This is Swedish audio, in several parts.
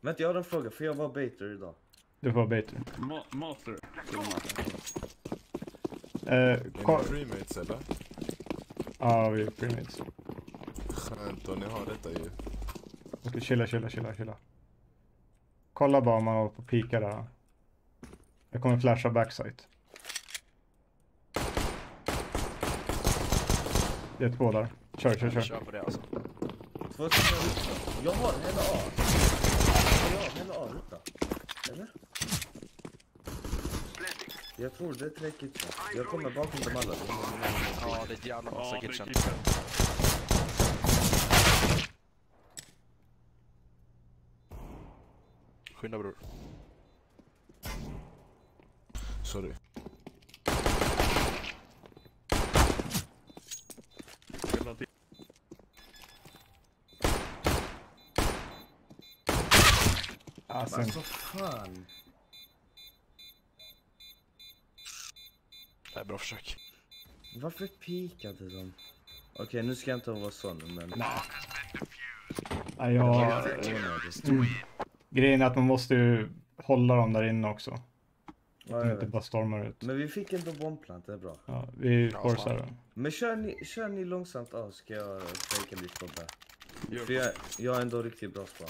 Vänta, jag har en fråga. Får jag vara baiter idag? Du får bait. Ma master. Eh, Är ni premates eller? ja, vi är premates. Skönt och ni har detta ju. Okej, chilla, chilla, chilla, chilla. Kolla bara om man håller på att pika där. Jag kommer flasha backside. Det är två där. Kör, kör, kör. Kör på det alltså. Jag har hela A. Jag har hela A ruta. Eller? Jag tror det är tre kitchen. Jag kommer bakom dem alla. Ja, det är ett jävla massa kitchen. Skynda bror. Sorry. Hela tiden. Alltså fan. Det är bra försök. Varför pikade de? Okej, nu ska jag inte vara sån men... ja, jag, Onödigt. mm. Grejen är att man måste ju hålla dem där inne också. Ja, Att de jag inte bara stormar ut. Men vi fick ändå bombplant, det är bra. Ja, vi fan. den. Men kör ni, kör ni långsamt A ska jag fejka lite på det. Gör För jag, jag har ändå riktigt bra span.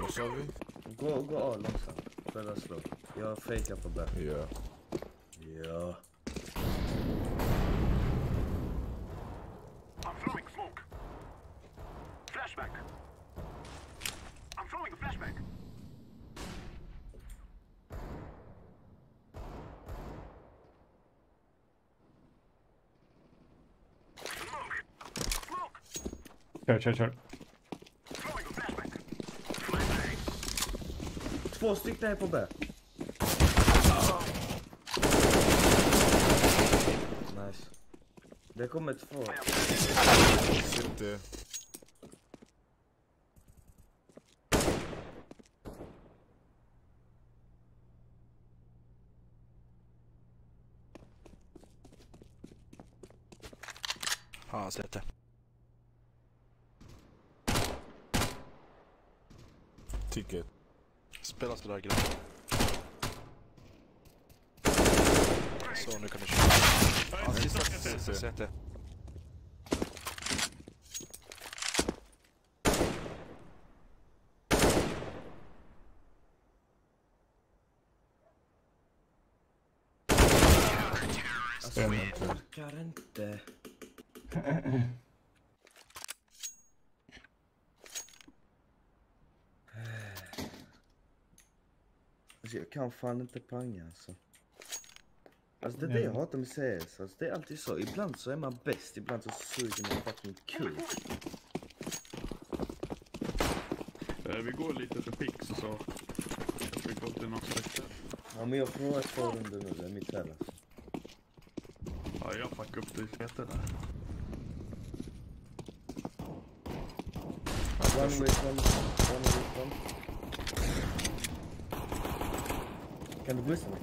Vad sa vi? Gå, gå A långsamt. Spela slow. Jag fejkar på B. Ja. Ja. I'm throwing smoke. Flashback. I'm throwing a flashback. Smoke. Smoke. Kör, kör, kör. Throwing a flashback. Två stycken är på B. Nice. Det kommer två. City. Ja, han släppte. Ticket. Spela sådär grabbar. Så, nu kan du köra. Ja, sista, sista, sista. Alltså jag orkar inte. Alltså jag kan fan inte panga alltså. Alltså det är det jag hatar med CS. Alltså det är alltid så. Ibland så är man bäst, ibland så suger man fucking kuk. Eh, Vi går lite för pix och så. Jag ska gå till något ställe. Ja men jag provar två runder nu, det är mitt här alltså. Ja, jag fuckade upp det i fete där. One way one, one way one. Kan du boosta mig?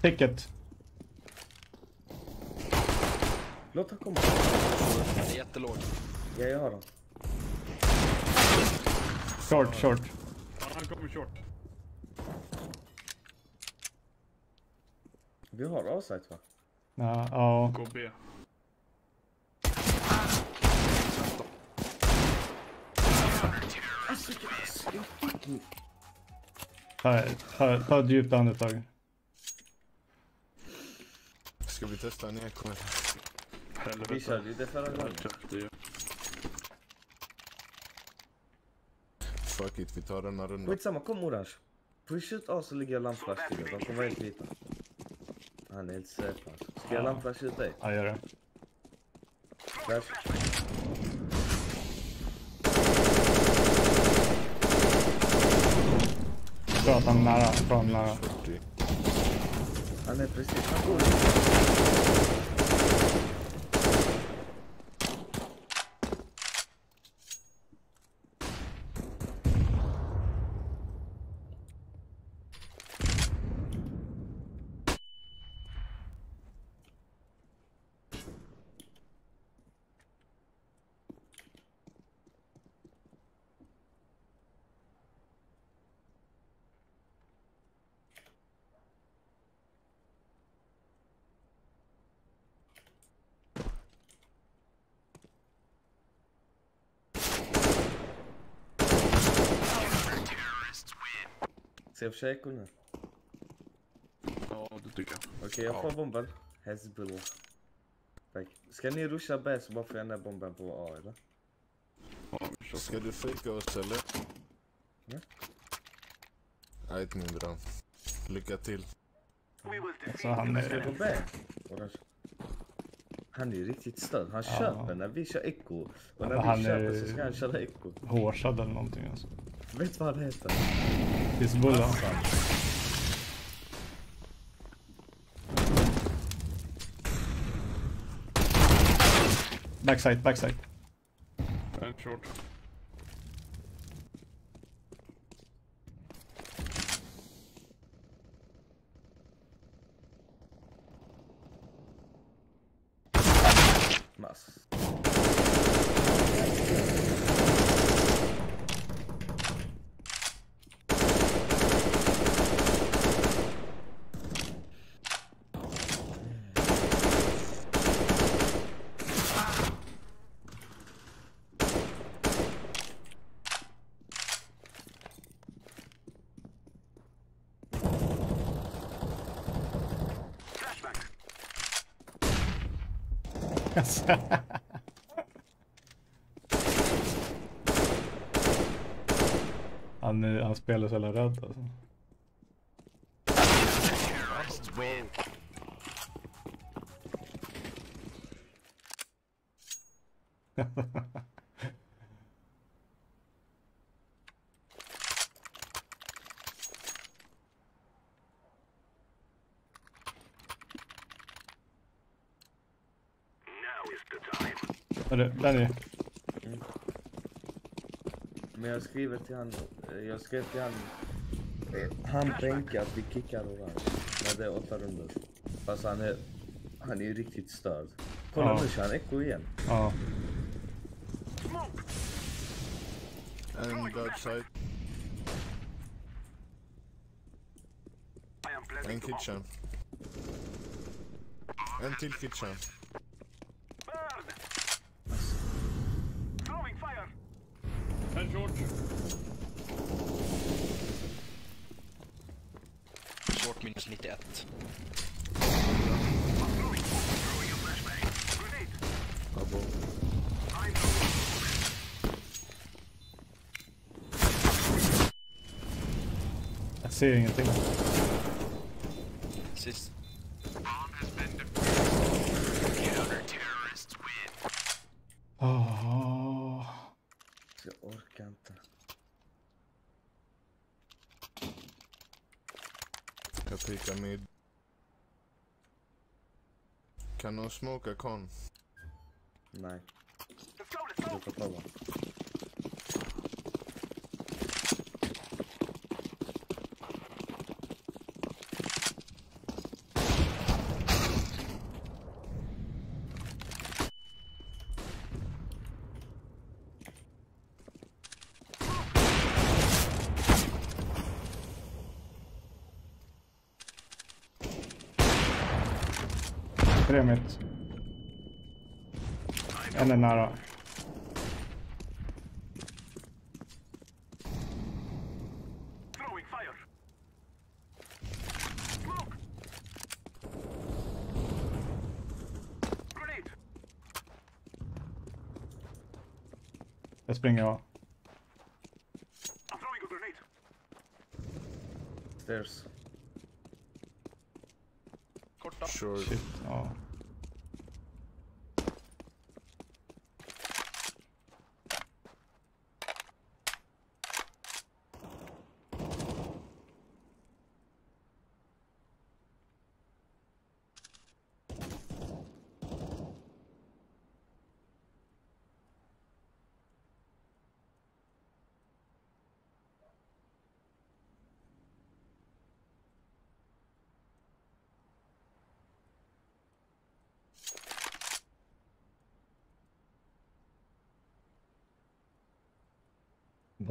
Ticket. Låt han komma. Den är jättelåg. Ja, jag har den. Short, short. Ja, han kommer short. Vi har A-site va? Ja, ja. Gå B. Alltså jag, jag fucking... Ta, ta, ta ett djupt andetag. Ska vi testa en eko eller? Helvete. Vi körde ju det förra gången. Fuck it, vi tar denna runda. Skitsamma, kom orange. Push ut A så ligger jag lampflash till dig. De kommer helt vita. Han är helt säker. Ska jag lampflash ut dig? Ja, gör det. Flash. Bra att han är nära. Bra att han är nära. 40. Han är precis, han går. Ska jag försöka nu? Ja, det tycker jag. Okej, jag Ja. får bomben. Hezbollah. Tack. Ska ni ruscha B så bara får jag ner bomben på A eller? Ja, vi Ska du fejka oss eller? Ja. Nej, ett mindre. Lycka till. We will defeat Så han Ska jag på är... B? Orange. Han är ju riktigt störd. Han Ja. köper när vi kör echo. Och Ja, när men vi han köper är- så ska han köra echo. Hårsad eller någonting alltså. Vet du vad han heter? Hizbullah. Backside, backside. En short. Mas. han, han spelar så jävla rädd alltså. Hörru, där är Men jag skriver till han, eh, jag skrev till han, eh, han bänkar att vi kickar orange när det är åtta runder. Fast han är, han är ju riktigt störd. Kolla Ja. nu kör han echo igen. Ja. En död side. I am planting En kitchen. En till kitchen. Ser ingenting. Sist. Åh. Oh. Så jag orkar inte. Jag pikar mid. Kan någon smoka con? Nej, Let's go, let's go. sluta prova. Tre mitt. En är nära. Throwing fire. Smoke. Grenade. Jag springer av. I'm throwing a grenade. Stairs. Korta. Short. Shit.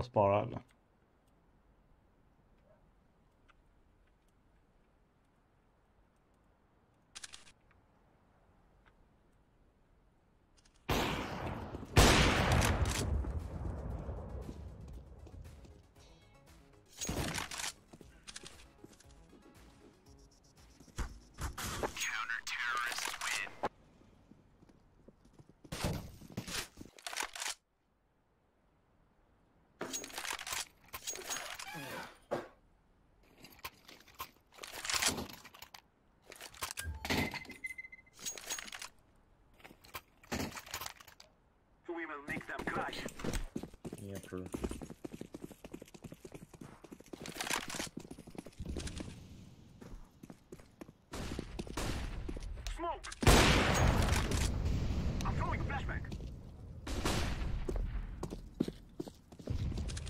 Att spara eller?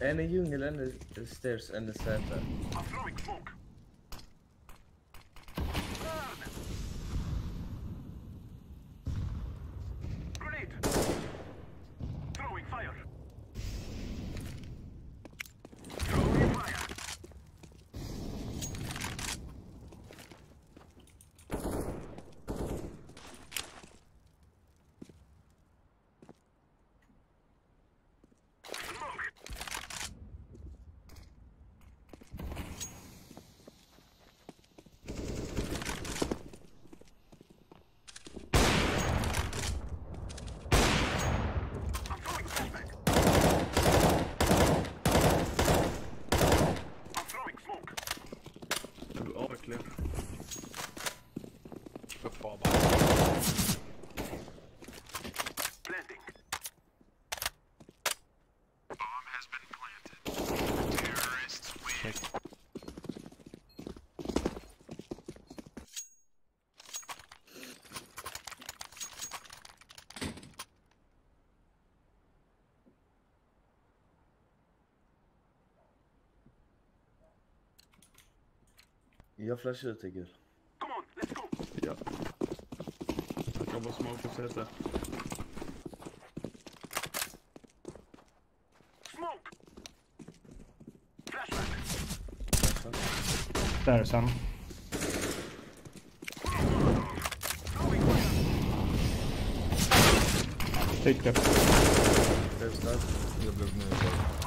En i djungel, en i stairs, en i säte. I'm throwing smoke. Burn! Grenade! Throwing fire. Throwing fire. Smoke! I'm throwing a flashbang. I'm throwing smoke. Ja, verkligen. Upp A bara. Blending. Jag flashar ut dig gul. Come on, let's go. Ja. Jag jobbar smoke och säte. Smoke! Flashbang. Där. Fick det. Stairs där. Jag blev nedlagd.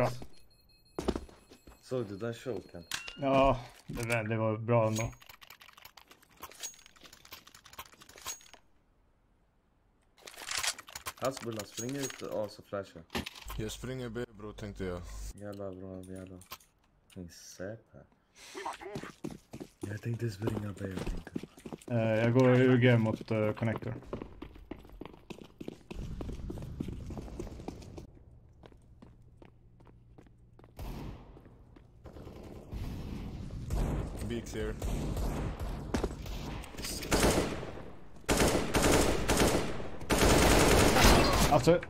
Bra. Såg du den choken? Ja, det var, det var bra ändå. Hasbulla, spring ut och så flashar. Jag springer B bro tänkte jag. Jävla bra, jävla. Min säp här. Jag tänkte springa B, jag tänkte. Eh, jag går UG mot uh, connector. B clear. Alltså.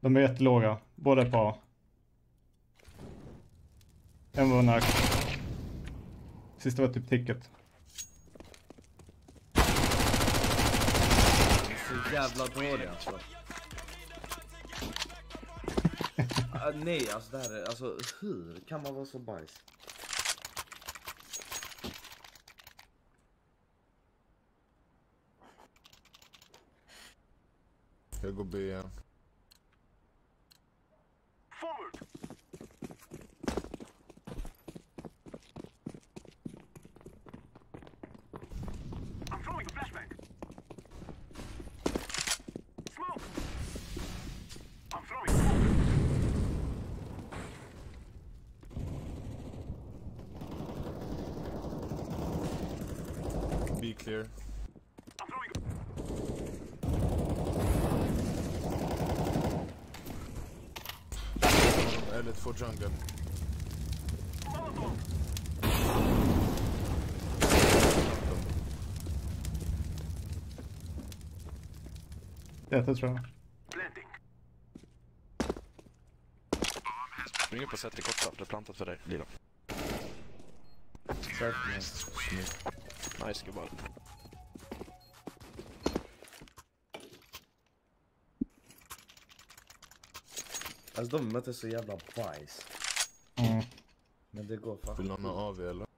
De är jättelåga. Båda på A. En var nära. Sista var typ ticket. Så jävla dålig alltså. Ah, nej, alltså det här är, alltså hur kan man vara så bajs? Jag går B igen. Detta tror jag. Spring upp och sätt dig kort. Det är plantat för dig, Lila. Nice gubbar. Alltså de möter så jävla bajs. Mm. Men det går fan. Vill någon ha AV eller?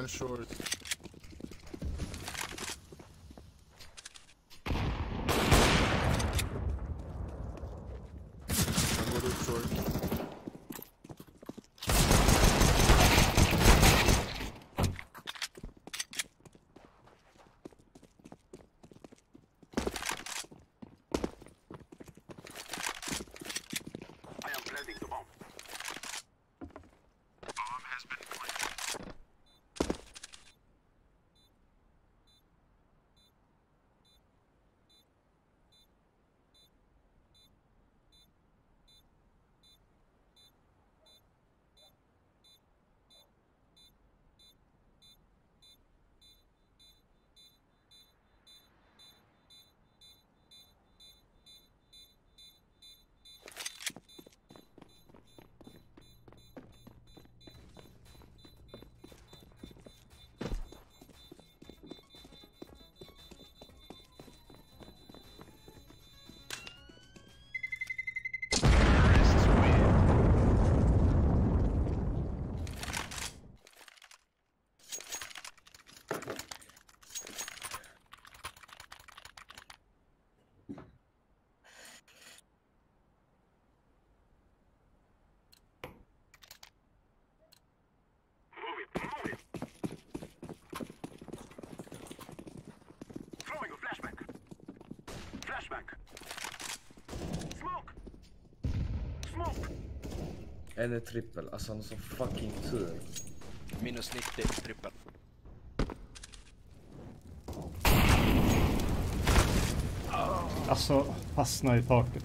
En short. Han går ut short. I am planting the bomb. Bomb has been planted. Move it, move it. Throwing a flashback. Flashback. Smoke. Smoke. En är trippel. Alltså han har så fucking tur. Minus 90, trippel. Alltså, fastna i taket.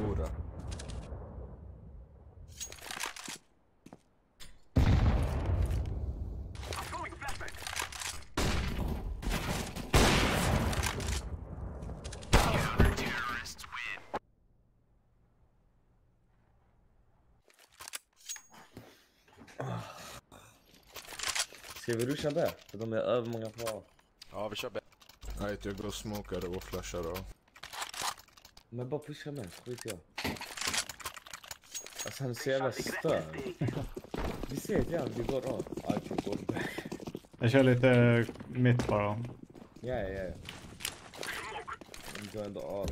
Hora. I'm throwing a flashback. Terrorists win. Ska vi rusha där? För de är över många på Ja, vi kör B. Nej, jag går och smokar och flashar då. Men bara pusha med, skit jag. Alltså han är så jävla störd. Vi ser det, vi går av. Ja, vi går där. Jag kör lite mitt bara. Ja, ja, ja. Du är ändå av.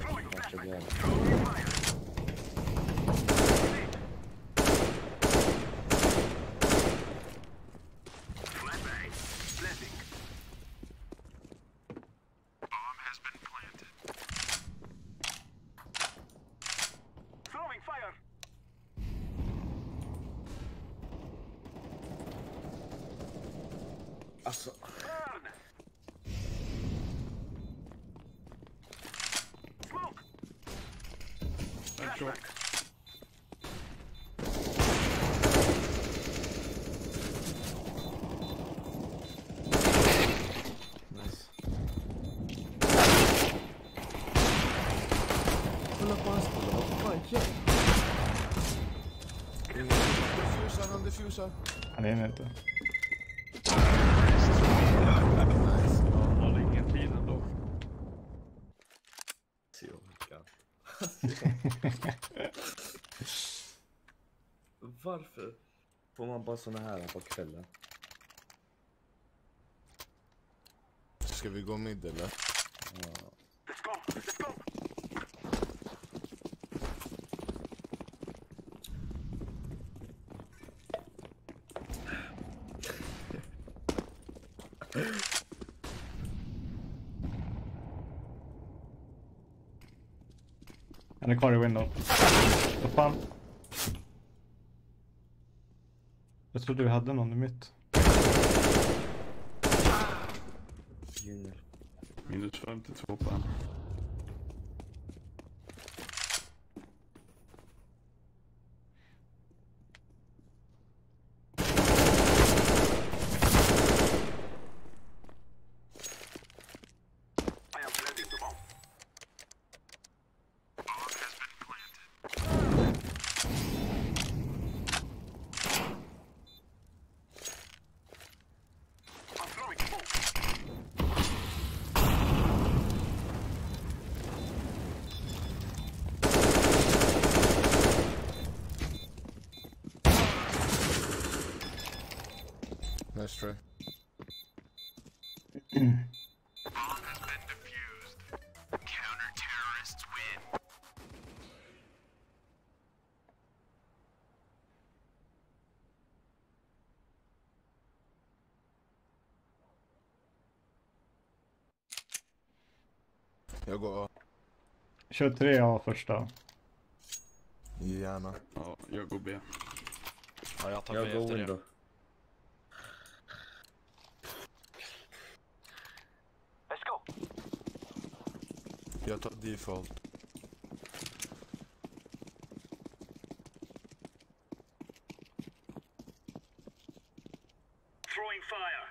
diffusa, någon diffusa. Han är inte. Nice. Varför får man bara såna här på kvällen? Ska vi gå middag eller? Ja. Let's go! Let's go! Han är kvar i window. Vad fan? Jag trodde vi hade någon i mitt. Minus 52 på Jag går A. Kör tre A första. Gärna. Ja, jag går B. Ja, jag tar Jag B går efter det. Let's go. Jag tar default. Throwing fire.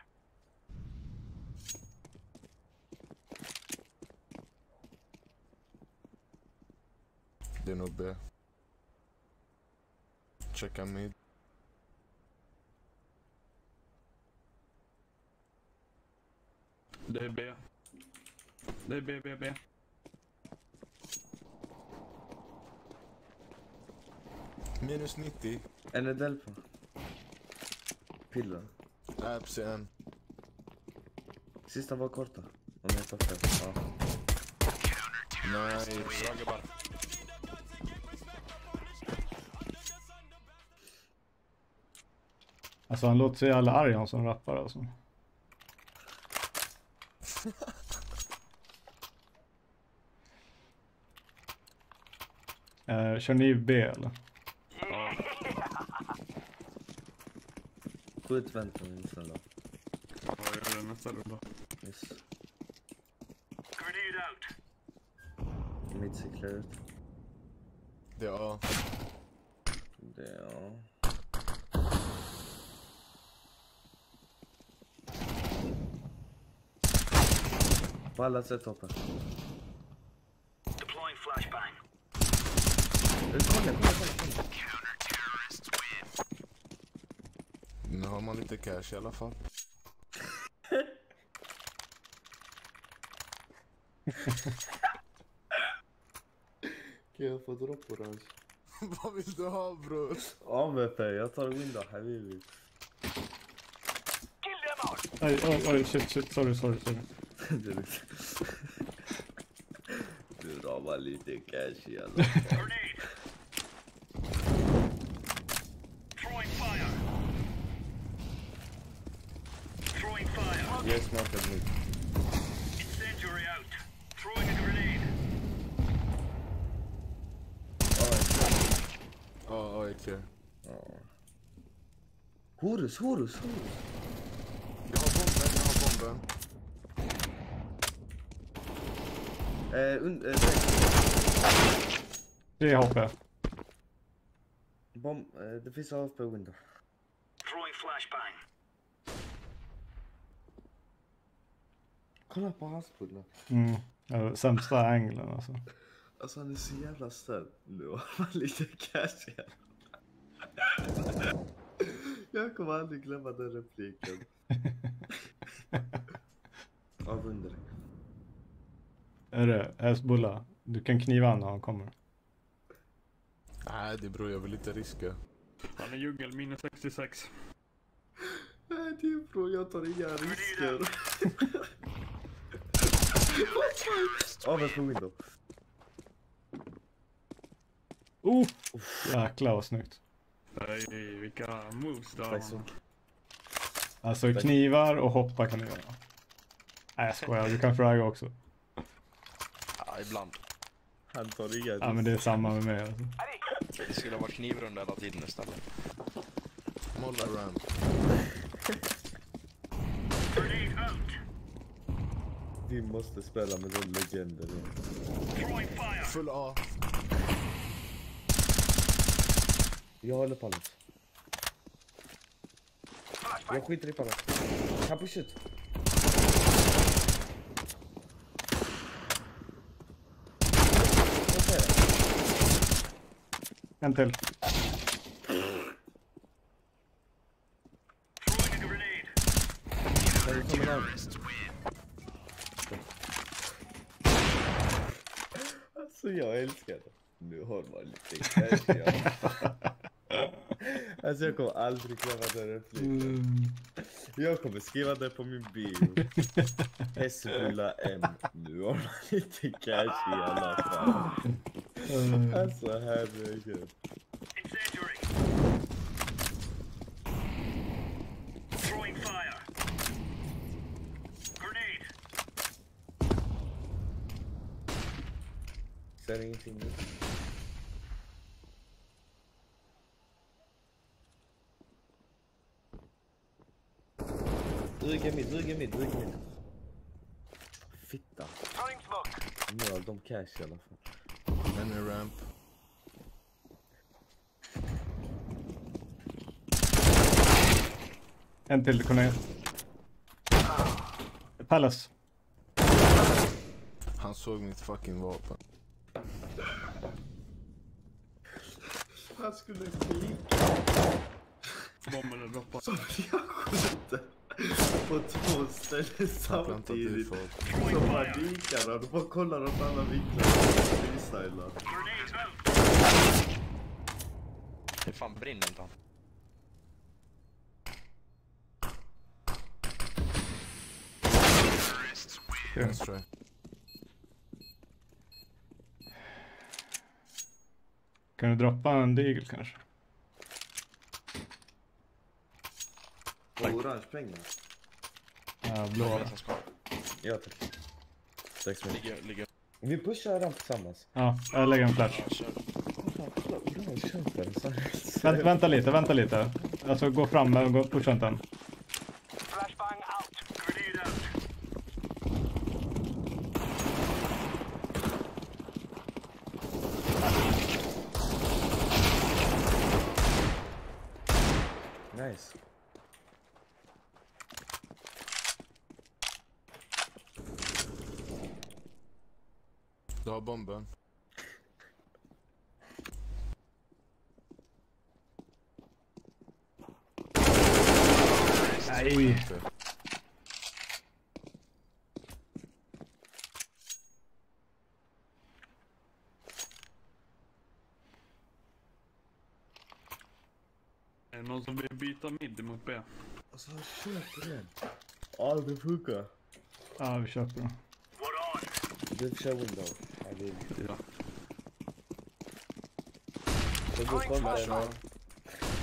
Det är nog B. Checka mid. Det är B. Det är B, B, B. Minus 90. En är Delpa. Piller. Abs i en. Sista var korta. Om jag tar fel. Ja. Nice. Alltså han låter så jävla arg han som rappar alltså. Eh, kör ni B eller? Ja, Skjut väntan snälla. ja, jag gör det nästa runda. Yes. Grenade out. Mid cleared. Det är A. Det är ja. På alla sätt hoppa. Deploying flashbang. Eh, Kolla, kolla, kolla. Nu har man lite cash i alla fall. Kan jag få dropp orange? Vad vill du ha bror? AWP, jag tar window habibi. Kill them all. Oj, oj, oj, shit, shit, sorry, sorry, sorry. Du Du ramar lite cash i alla fall. Grenade. Throwing fire. Throwing fire. Jag smakar mid. Incendiary out. Throwing a grenade. A, A är clear. Horus, horus, horus. Jag har bomben, jag har bomben. Eh, und, eh. Tre HP. Bom, eh, det finns AFP window. Throwing flashbang. Kolla på hans bullar. Mm. Ja, sämsta angeln alltså. Alltså han är så jävla snäll. Nu har man lite cash igen. Jag kommer aldrig glömma den repliken. Avunder. Är det Hezbollah? Du kan kniva han när han kommer. Nej det beror jag vill inte riska. Han är djungel minus 66. Nej, det är bra. Jag tar inga risker. Aves på window. Oh! Jäklar vad snyggt. Nej, vilka moves så Alltså knivar och hoppa kan du göra. Nej jag skojar, du kan fragga också. Ibland. Han tar inga Ja men det är samma med mig alltså. Det skulle ha varit knivrunda hela tiden istället. Molla ramp. Vi måste spela med den legenden. Full A. Jag håller pallet. Jag skiter i pallet. Han push ut. Vad säger det? En till. Throwing a grenade. Där kommer en. Alltså jag älskar det. Nu har man lite cash ja. Alltså jag kommer aldrig glömma den repliken. Jag kommer skriva det på min bio. Hessebulla M. Nu har man lite cash i alla fall. Alltså herregud. Incendiary. Throwing fire. Grenade. Ser ingenting nu. Dryga mitt, dryga mitt, dryga mitt. Fitta. Throwing smoke. Nu har de cash i Any ramp. En till Cornel. Palace. Han såg mitt fucking vapen. Han skulle fika. Bomben är droppad. Så jag skjuter på två ställen samtidigt. Så panikar han och bara kollar åt alla vinklar. Out. Det fan brinner inte han. Try. Kan du droppa en digel kanske? Och orange pengar. Ja, blå. Jag tack. Tack så mycket. Ligger, ligger. Vi pushar den tillsammans. Ja, jag lägger en flash. Ja, kör. Orange köper en sån Vänt, vänta lite, vänta lite. Alltså gå fram, gå- pusha inte den. Du har bomben. Nej. Är det någon som vill byta mid mot B? Alltså han köper den. Ja det funkar. Ja, vi köper den. What on? Du kör window. Ja, det är Ja. Så gå från den och...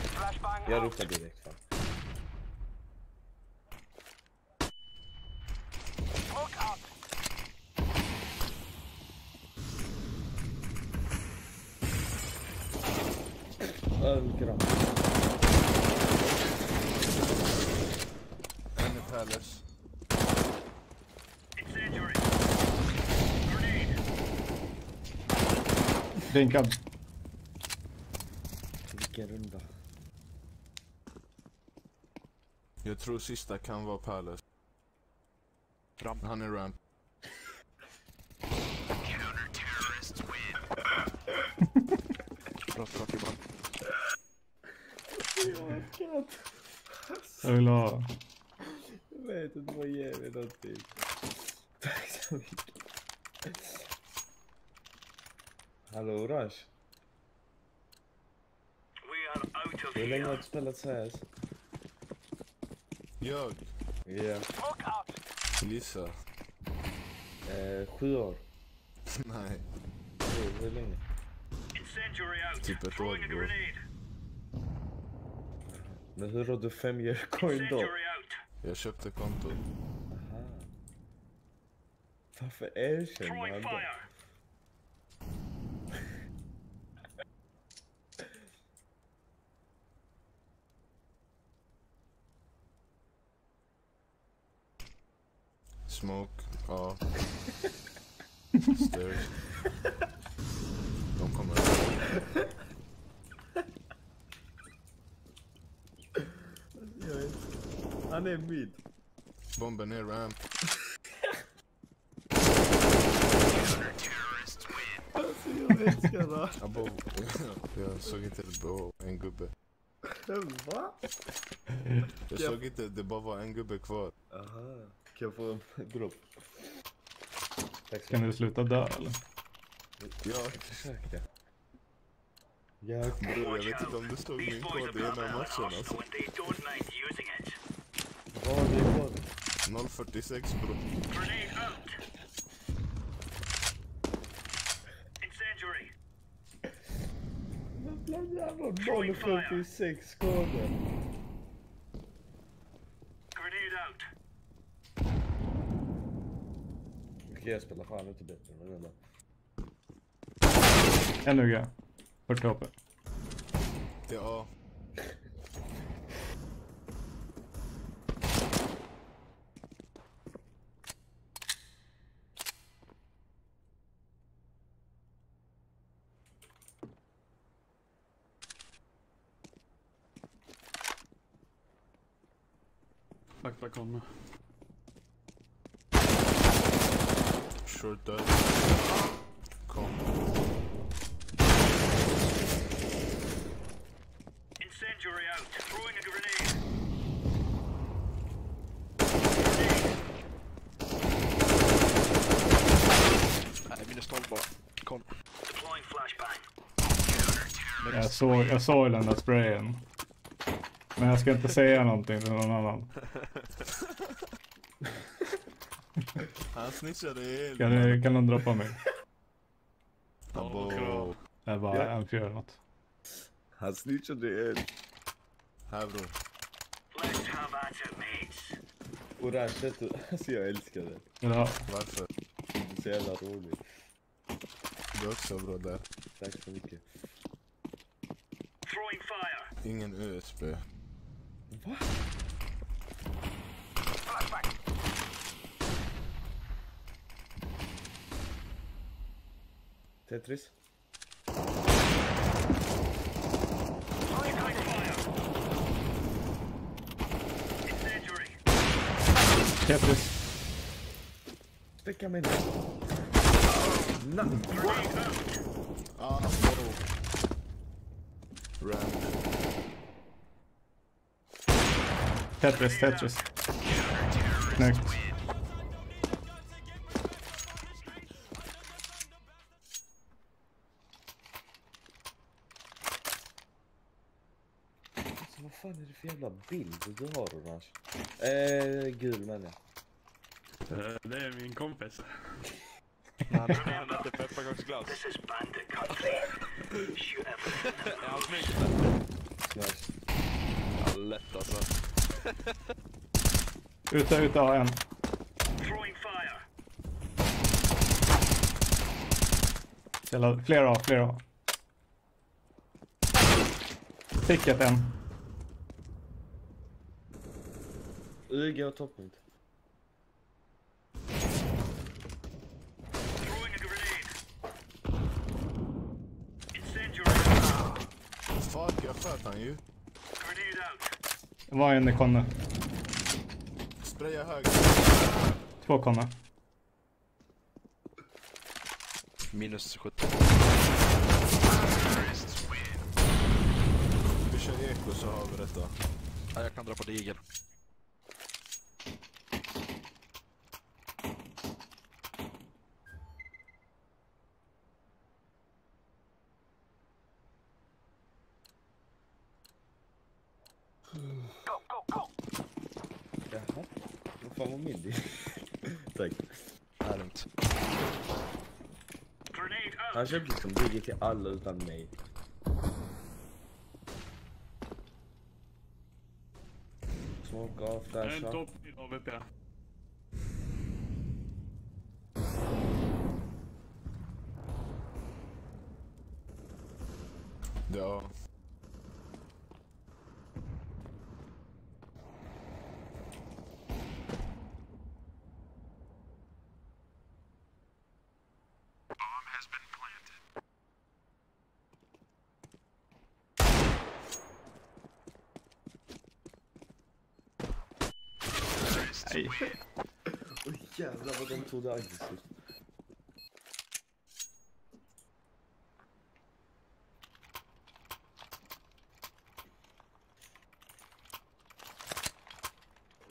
Flashbang Jag out. ropar direkt fram. Smoke out. Ölgram. Any palace. Incendiary. Grenade. Drinkad. Vilken runda. Jag tror sista kan vara palace. Ramp. Han är ramp. Bra, bra, bra. Jag vill ha... Jag vet inte vad ger mig någonting. Tack så mycket. Hallå orange. We are out till Hur länge har du spelat CS? Jag? Ja. Gissa. Eh, sju år. Nej. Hur, hur länge? Incendiary out. Typ ett år, bro. Men hur har du fem year coin då? Jag köpte kontot. Aha. Varför erkänner han det? fire. Smoke. Ja. Stairs. De kommer. Jag vet. Han är mid. Bomben ner ramp. Alltså jag älskar det. Above. Jag såg inte det var en gubbe. Va? Jag Ja. såg inte, det bara var en gubbe kvar. Aha. Kan jag få en dropp? Tack så Kan du sluta dö eller? Ja, Jag försökte. Jag bror jag vet inte om du såg These min boys kod are i ena brother matchen hostile alltså. and they don't mind using it. Vad har du kvar? 046 bror. Grenade out. Incendiary. Men blandar de 046 skador? Grenade out. Okej jag spelar fan inte bättre men ändå. En UG. 40 HP. Det är A. Vakta kommer. Short död. Kom. Incendiary out. Throwing a grenade. Nej, minus 12 bara. Kom. Deploying flashbang. Jag såg, jag såg den där sprayen. Men jag ska inte säga någonting till någon annan. Han snitchade ihjäl Kan, du- kan någon droppa mig? Abo. Jag bara Ja. M4 eller något. Han snitchade ihjäl. Här bror. Orange, alltså jag älskar det. Ja, Varför? Det är så jävla roligt. Du också bror där. Tack så mycket. Throwing fire. Ingen USB. Va? Tetris? Throwing fire. Incendiary. Tetris. Späcka mig nu. Na. Grenade out. Ah, bro. Ramp. Tetris, Tetris. Snyggt. Alltså vad fan är det för jävla bild du har Orange? Eh, gul menar jag. Eh, Det är min kompis. Han pepparkaksglass. Is bandit country. Shoot everything. Är han snygg. Ja, lätt alltså. Ute, ute A en. Jävla, flera A, flera A. Ticket en. UG och. Incendiary. Fuck, jag sköt han ju. Det var en i konne. Spraya höger. Två konne. Minus 70. Vi kör eko så har vi detta. Ja, jag kan dra på digel. Jaha. Vad fan var min deal? Tack. Det är lugnt. Grenade out. Han köpte liksom digger till alla utan mig. Smoke av, En flasha. topp i AWP. Ja. Nej. Oj jävlar vad de tog det aggressivt.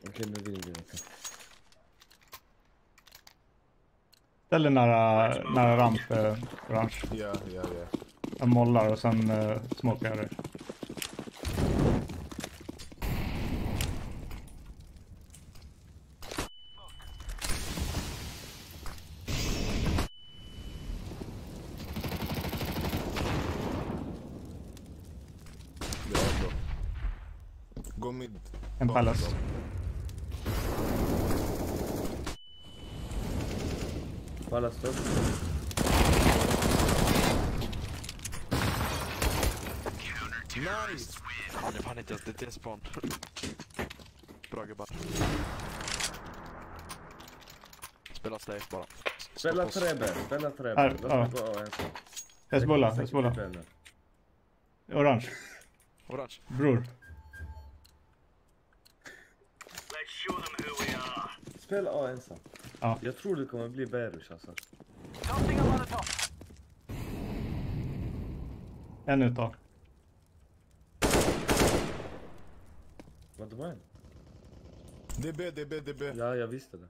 Okej nu vinner vi inte. Ställ dig nära, nära ramp, eh, orange. Ja, ja, ja. Jag mollar och sen eh, smokar jag dig. Det är bra. Gå mid. En Bakom palace. dem. Palla stöd. Nice! Han är fan inte ens det är spawn. Bra gubbar. Spela safe bara. Spela träbär, spela. Låt ja. Hezbollah, Hezbollah. Orange. Orange. Bror. Let's show them who we are. Spela A ensam. Ja. Jag tror det kommer bli Berush alltså. En utav. Vad det var en? DB, DB, DB. Ja, jag visste det.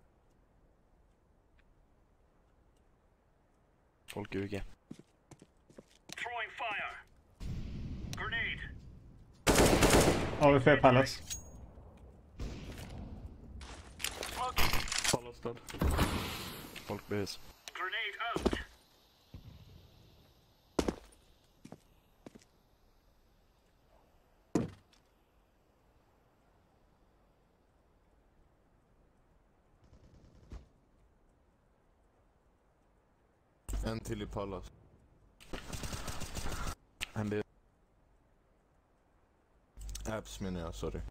Folk UG. Throwing fire. Grenade. AWP palace. Död. Folk behövs. Grenade out. En till i Pallas. En B. Apps menar jag, sorry.